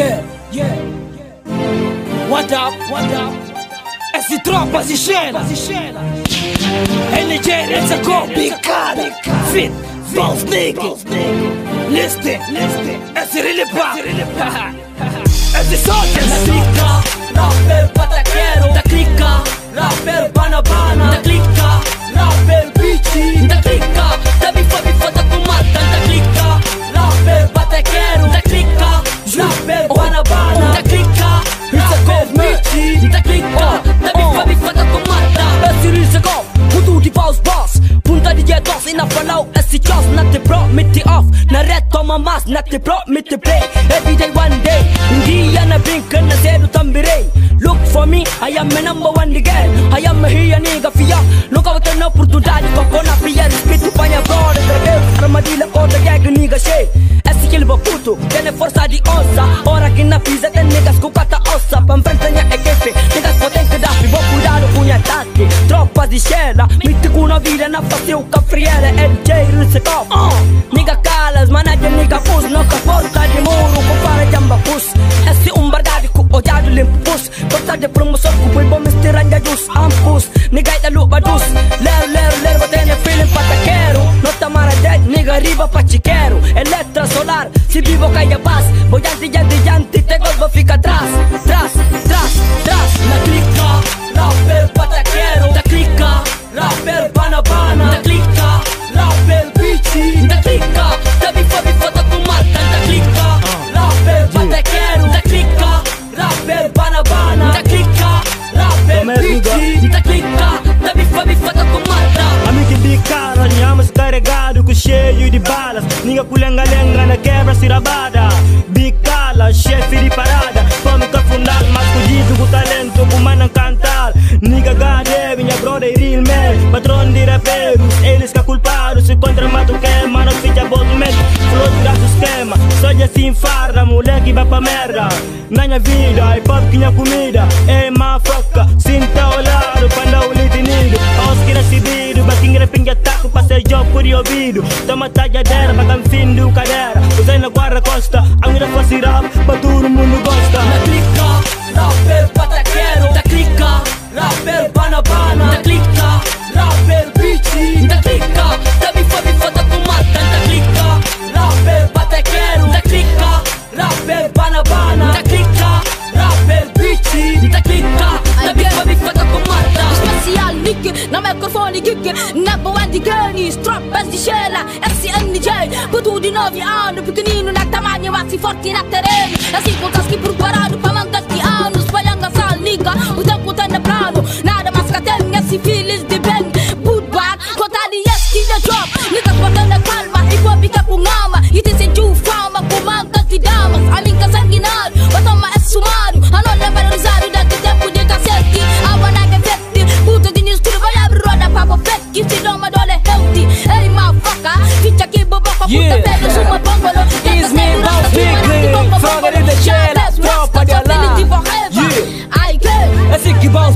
Yeah, yeah. What up, what up? E si troppa si scena E leggere se copy cara Fit, boss nigga Listen, listen E si rileva E si social Da clicca, rapper pataquero kommer mass not the bro mitt play. Every day one day. Blinken när ser du tambirey Look for me, I am a number one again I am a here nigga fia Nunca vou ter na oportunidade com kona pia Respeito panha brother Trabeu, armadilha outra gag nigga shey Essi kilba puto, tiene forza di onza Ora che na pisa te niggas com quata ossa Pan frentanya e kefe Niggas potente da Vou cuidado Troppa di scena Mitti con una vita na fatti un caffriere E il J rinse cop promoção ku pui bom mistiranja jus Ampus Nigga ita lupa dus Lero, lero, lero Vou ter feeling pataquero Nota mara dead Nigga riba pa chiquero Electra solar Si vivo caia paz Voy anti, yanti, yanti Te golbo fica atrás Tras, da biffa biffa da comata Amici di cara, andiamo scarregato con cheio di balas. Ninga kulenga-lenga na quebra sirabada Bicala, chefe de parada. Fome com fundal, mas fugido com talento Com mano cantar. Nigga gade, minha brother real man Patrão de raperos, eles que culpados Se contra mato queima, não fica bom mesmo esquema, só de assim farra Moleque vai pra merda. Na minha vida, hip hop que minha comida É mafoca, sinta ao matajadera magamfindu kadera uzaina guarda costa? Angina fasirab baturu mundu gosta na clica rapper pataquero da clica rapper banabana. Bana clica rapper bici. Da clica da bifa bifa da fumata da clicca rapper pataquero da clica rapper banabana. Bana clica rapper bici. Da clica da bifa bifa da fumata special nick na microfone gig na bandi gani strap as di shit På tu di novi anni Pequenino na tamanho ma si forti na terreno Assim contas que preparado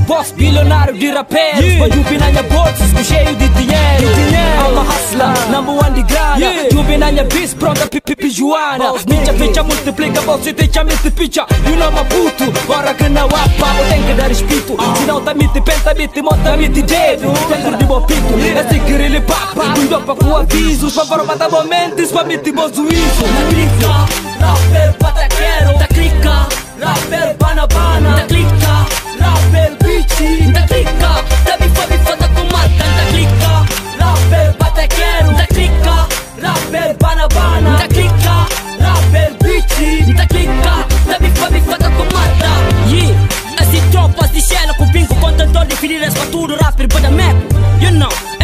boss, bilionário de raperos yeah. Jupi na minha bolsa, cheio de dinheiro. I'm a hustler, number one de grana yeah. Jupi na minha bis, pronta pipi Joana. Ninja ficha, multiplica, bolsa e te mete picha You know maputo, ora que não há pau Tem que dar espírito, senão tá mite penta, mota, mite dedo. Dentro de meu pinto, esse que ele papa. Cuidou pra com avisos, pra formar momentos Pra mite bom juízo Da clicca, rapper pataquero Da clicca, rapper banabana Da clicca, nitaklika rapel bichi nitaklika tabifa bifata komata yi asi tropas di själar på bingo kontentoll det firar spatulor rapper båda med you know.